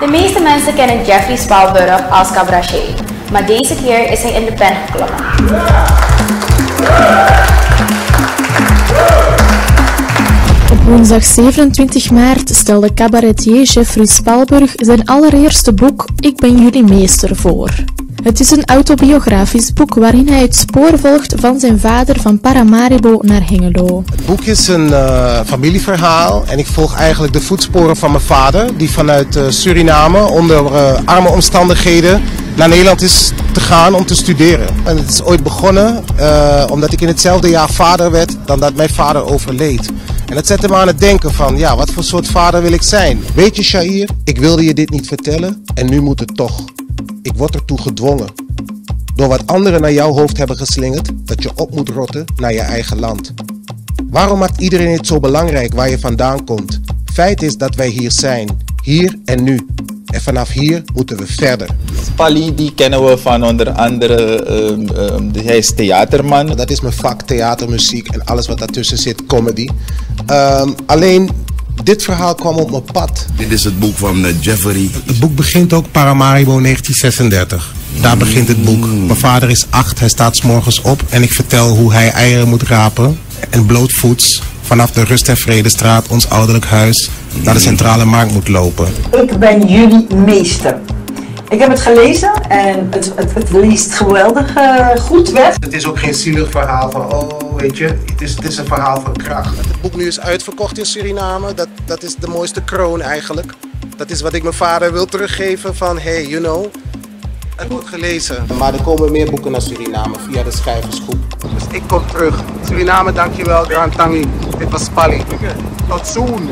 De meeste mensen kennen Jeffrey Spalburg als cabaretier, maar deze keer is hij in de pen geklommen. Op woensdag 27 maart stelde cabaretier Jeffrey Spalburg zijn allereerste boek Ik ben jullie meester voor. Het is een autobiografisch boek waarin hij het spoor volgt van zijn vader van Paramaribo naar Hengelo. Het boek is een uh, familieverhaal en ik volg eigenlijk de voetsporen van mijn vader, die vanuit uh, Suriname onder uh, arme omstandigheden naar Nederland is te gaan om te studeren. En het is ooit begonnen omdat ik in hetzelfde jaar vader werd dan dat mijn vader overleed. En dat zette me aan het denken van, ja, wat voor soort vader wil ik zijn? Weet je, Shair, ik wilde je dit niet vertellen en nu moet het toch. Ik word ertoe gedwongen. Door wat anderen naar jouw hoofd hebben geslingerd, dat je op moet rotten naar je eigen land. Waarom maakt iedereen het zo belangrijk waar je vandaan komt? Feit is dat wij hier zijn, hier en nu. En vanaf hier moeten we verder. Spali, die kennen we van onder andere, um, um, hij is theaterman. Dat is mijn vak, theatermuziek en alles wat daartussen zit, comedy. Um, alleen dit verhaal kwam op mijn pad. Dit is het boek van uh, Jeffrey. Het boek begint ook Paramaribo 1936. Daar begint het boek. Mijn vader is acht, hij staat s morgens op en ik vertel hoe hij eieren moet rapen en blootvoets vanaf de Rust en Vredestraat, ons ouderlijk huis, naar de centrale markt moet lopen. Ik ben jullie meester. Ik heb het gelezen en het, het, het leest geweldig uh, goed weg. Het is ook geen zielig verhaal van, oh weet je, het is, het is een verhaal van kracht. Het boek nu is uitverkocht in Suriname, dat, dat is de mooiste kroon eigenlijk. Dat is wat ik mijn vader wil teruggeven van, hey, you know, het wordt gelezen. Maar er komen meer boeken naar Suriname via de schrijversgroep. Dus ik kom terug. Suriname, dankjewel. Grand Tangi. Dit was Spally. Tot zoen.